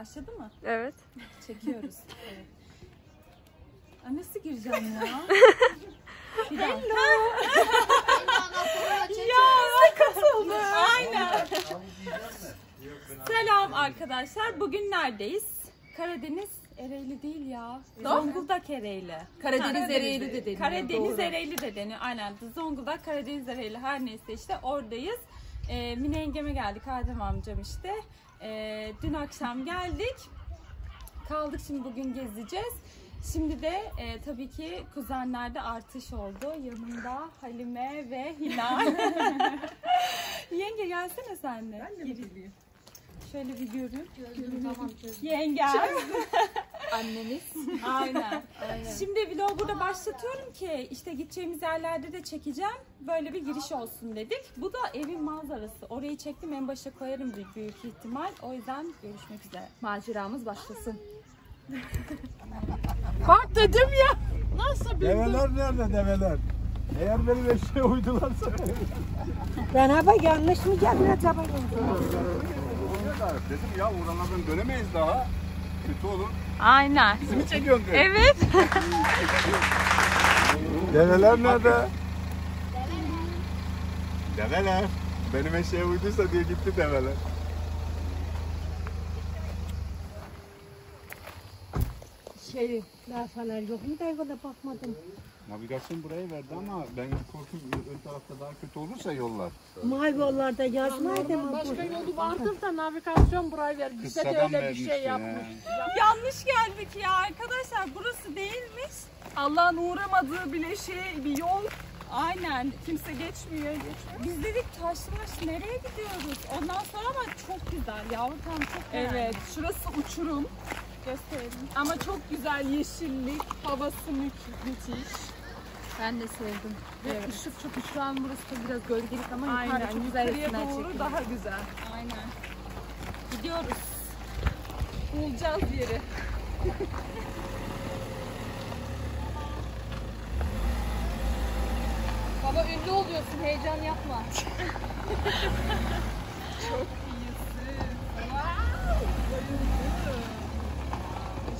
Başladı mı? Evet. Çekiyoruz. evet. Aa, nasıl gireceğim ya? Dakika. ya katıldı. Aynen. Selam arkadaşlar. Bugün neredeyiz? Karadeniz Ereğli değil ya. Zonguldak Ereğli. Karadeniz Ereğli de deniyor, Karadeniz doğru. Ereğli de deniyor. Aynen. Zonguldak Karadeniz Ereğli her neyse işte oradayız. Ee, Mine yengeme geldik. Adem amcam işte. Ee, dün akşam geldik. Kaldık şimdi bugün gezeceğiz. Şimdi de e, tabii ki kuzenlerde artış oldu. Yanımda Halime ve Hilal. Yenge gelsene sen de. Ben de Şöyle bir görün. Yenge. Annemiz. Aynen. Şimdi vlogu burada başlatıyorum ki işte gideceğimiz yerlerde de çekeceğim. Böyle bir giriş olsun dedik. Bu da evin manzarası. Orayı çektim en başa koyarım büyük, büyük ihtimal. O yüzden görüşmek üzere. Maceramız başlasın. Bak dedim ya. Nasıl Develer nerede develer? Eğer benim eşeğe uydularsa Ben hava yanlış mı geldi acaba? dedim ya oralardan dönemeyiz daha. Kötü olur. Aynen. Bizi mi çekiyorsun. Evet. Develer nerede? Develer. Benim eşeğe uyduysa diye gitti develer. Şey, lafalar yok mu da bakmadım. Navigasyon buraya verdi ama ben korkuyorum ön tarafta daha kötü olursa yollar. Mayvollarda yazmaydı mı? Başka yolu vardır da navigasyon burayı ver. Bize de Kıssadan öyle bir şey vermişti yapmış. Yanlış geldik ya arkadaşlar. Burası değilmiş. Allah'ın uğramadığı bile şey bir yol. Aynen. Kimse geçmiyor. geçmiyor. Biz dedik taşlamış nereye gidiyoruz? Ondan sonra ama çok güzel. Yavru tam çok Evet, şurası uçurum Gösterelim. ama çok güzel yeşillik, havası mü- müthiş. Ben de sevdim. Ve ışık çok şu an burası da biraz gölgelik ama yukarıda Aynen, çok güzel yukarıya resimler doğru çekiliyor. daha güzel. Aynen. Gidiyoruz. Bulacağız yeri. Baba ünlü oluyorsun, heyecan yapma.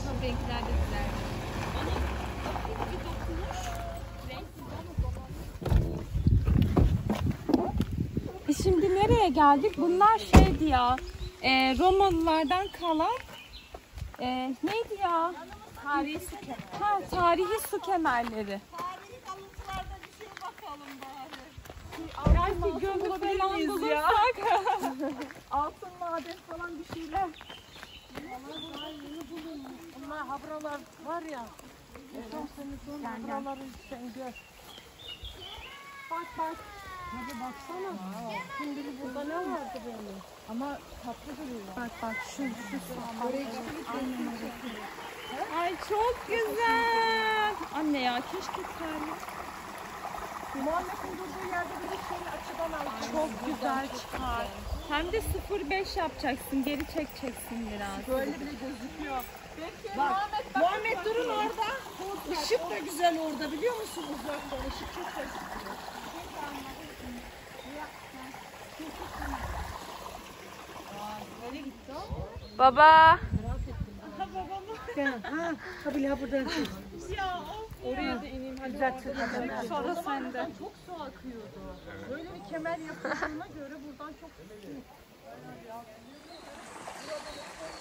Çok renkler de güzel. Biz şimdi nereye geldik? Bunlar şeydi ya. E, Romalılardan kalan e, neydi ya? Tarihi su kemer. Ha, tarihi su kemerleri. Belki gömü falan bulursak. Altın maden falan bir şeyler. Bunlar habralar var ya. Son sene sonra habraları sen gör. Bak bak. Hadi baksana. Şimdi burada ne vardı böyle? Ama tatlı duruyor. Bak bak şu şu su. Ay çok güzel. Anne ya keşke terlik. Muhammed'in durduğu yerde bir şöyle açıdan al. Çok güzel çıkar. Hem de 0.5 yapacaksın. Geri çekeceksin biraz. Böyle bile gözüküyor. Peki Bak, Muhammed bak. Muhammed durun orada. Işık da güzel orada biliyor musun? Uzaktan ışık çok güzel. Baba. Ha, ha, tabii ya burada. Oraya da ineyim hadi. Sonra sende. Çok su akıyordu. Böyle bir kemer yapıldığına göre buradan çok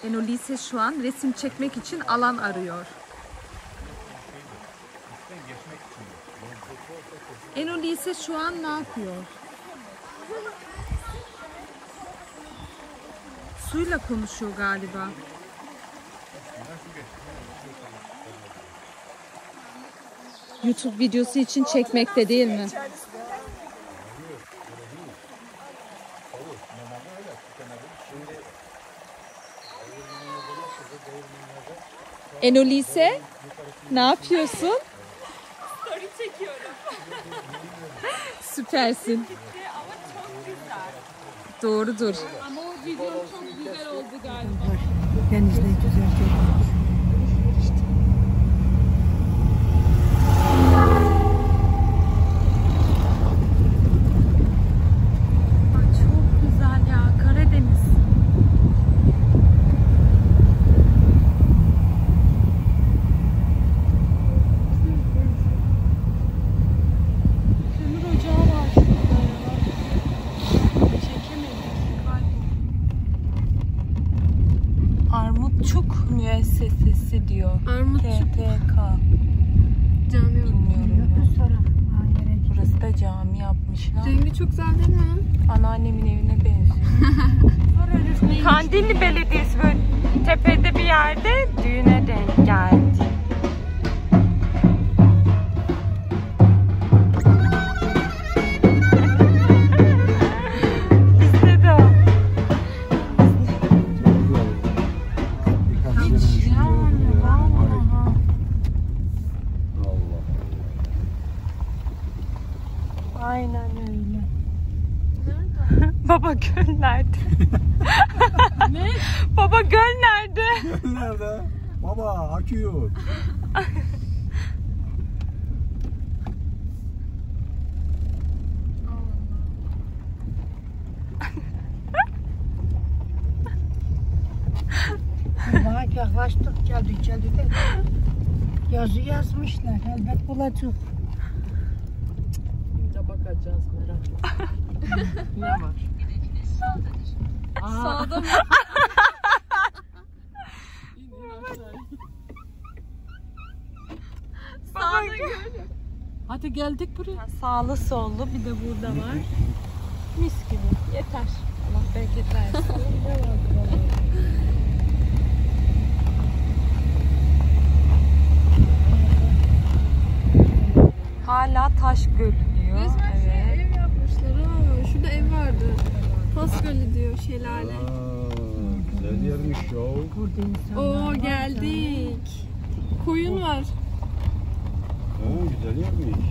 Enolise şu an resim çekmek için alan arıyor. Enolise şu an ne yapıyor? Suyla konuşuyor galiba. YouTube videosu için çekmekte değil mi? Enolise ne yapıyorsun? Story çekiyorum. Süpersin. Doğrudur. Ama video çok güzel cami yapmışlar. Rengi çok güzel değil mi? Anneannemin evine benziyor. Kandilli Belediyesi böyle tepede bir yerde düğüne denk geldi. Baba göl nerede? ne? Baba göl nerede? Nerede? Baba akıyor. Bak yaklaştık geldik geldik de yazı yazmışlar elbet bulacak. De bakacağız merak Ne var? Sağda mı? İn in aşağı. Sağda. Hadi geldik buraya. Sağlı sollu bir de burada var. Mis gibi. Yeter. Allah bereket versin. Hala taş gölü diyor. Resmen Evet. şuraya ev yapmışlar. Ha. Şurada ev vardı. Tas Gölü diyor şelale. Aa, güzel yermiş ya. Oo geldik. Koyun var. Ha, güzel yermiş.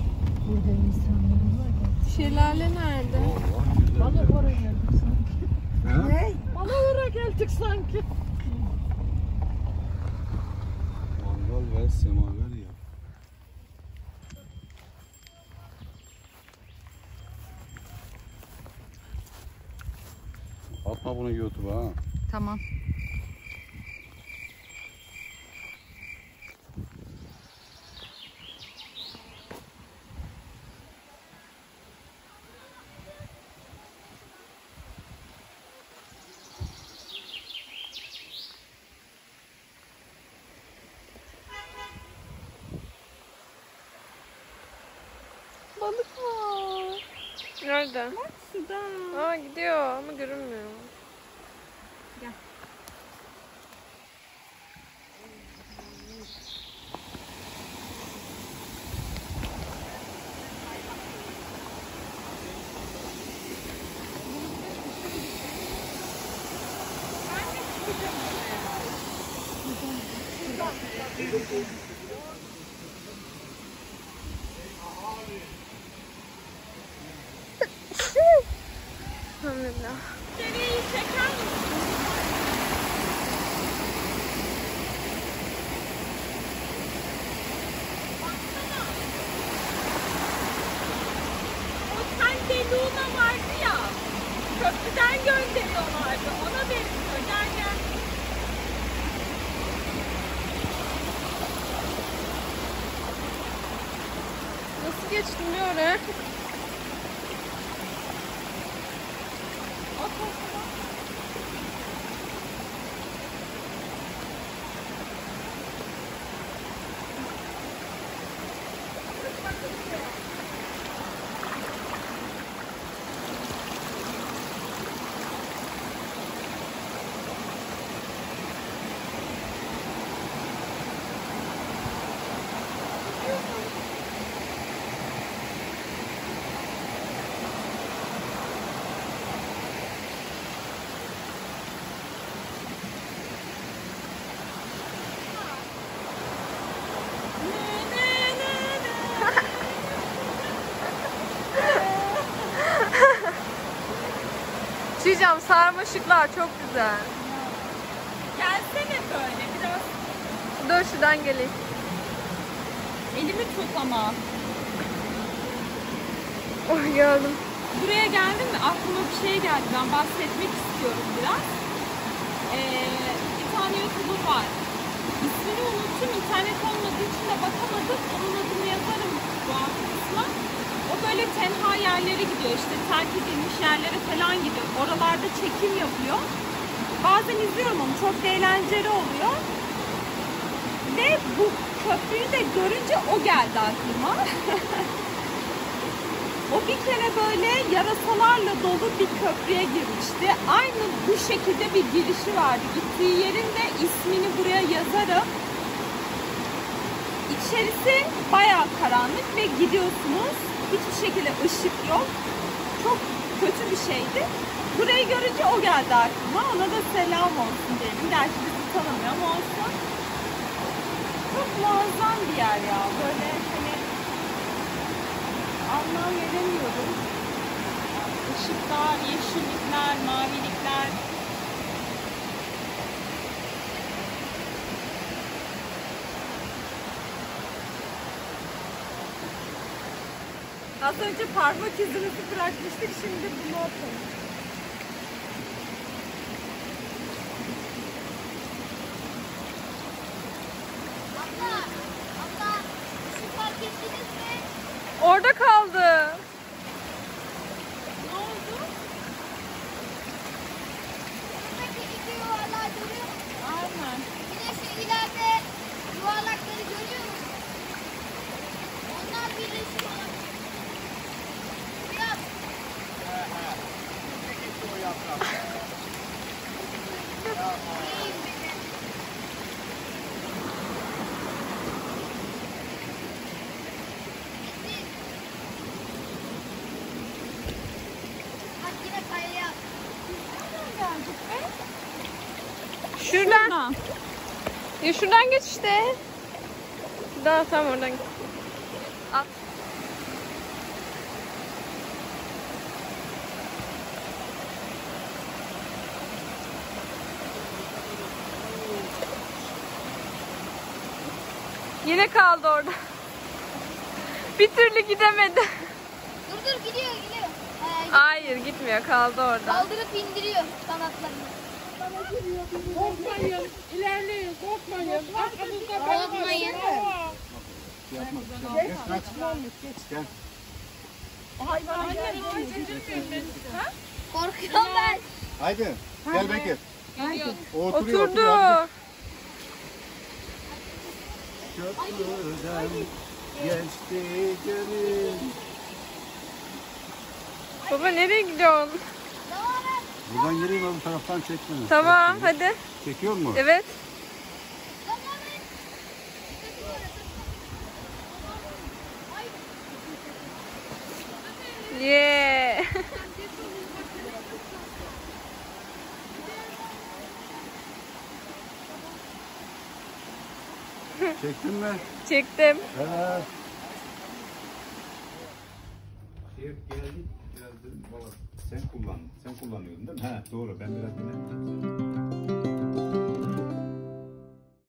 Burada insanlar var. Şelale nerede? Allah güzel Balık oraya geldik sanki. Ne? Bana geldik sanki. Mangal ve semaver ya. Atma bunu YouTube'a ha. Tamam. Balık var. Nerede? Suda. Aa gidiyor ama görünmüyor. Alhamdulillah. O sende Luna vardı ya. Köprüden gönderiyorlardı. Ona benziyor. Gel gel. Nasıl geçtin bir oraya? Çiğcem sarmaşıklar çok güzel. Gelsene böyle biraz. Dur şuradan geleyim. Elimi tut ama. Oh geldim. Buraya geldim mi aklıma bir şey geldi. Ben bahsetmek istiyorum biraz. Ee, bir tane YouTuber var. İsmini unuttum. internet olmadığı için de bakamadım. Onun adını yazarım bu kısmına. O böyle tenha yerlere gidiyor. İşte terk edilmiş yerlere falan gidiyor. Oralarda çekim yapıyor. Bazen izliyorum onu. Çok eğlenceli oluyor. Ve bu köprüyü de görünce o geldi aklıma. o bir kere böyle yarasalarla dolu bir köprüye girmişti. Aynı bu şekilde bir girişi vardı. Gittiği yerin de ismini buraya yazarım. İçerisi bayağı karanlık ve gidiyorsunuz. Hiçbir şekilde ışık yok. Çok kötü bir şeydi. Burayı görünce o geldi aklıma. Ona da selam olsun diyelim. Gerçi bizi tanımıyor ama olsun. Çok muazzam bir yer ya. Böyle hani anlam veremiyorum. Işıklar, yeşillikler, mavilikler. Az önce parmak izimizi bırakmıştık. Şimdi bunu atalım. Abla, abla, şu fark ettiniz mi? Orada kaldı. Buradaki iki yuvarlağı görüyor musun? Aynen. Bir de şu ileride yuvarlakları görüyor musun? Onlar birleşik olabilir. Biraz. İyiyim bir de. Bitti. Bak yine kayaya. Şuradan. Ya şuradan geç işte. Daha tam oradan. Al. Yine kaldı orada. Bir türlü gidemedi. Dur dur gidiyor gidiyor. Ee, Hayır gitmiyor kaldı orada. kaldırıp indiriyor kanatlarını. Korkmayın. İlerleyin. Korkmayın. Arkanızda Korkmayın. Yapma. Geç kaç. Gel. Korkuyorum ben. Haydi. Gel Bekir. O oturuyor. Oturdu. oturuyor. Köprüden geçti gönül. Baba nereye gidiyorsun? Buradan gireyim öbür taraftan çekmeni. Tamam hadi. Çekiyor mu? Evet. Yeah. Çektin mi? Çektim. Evet.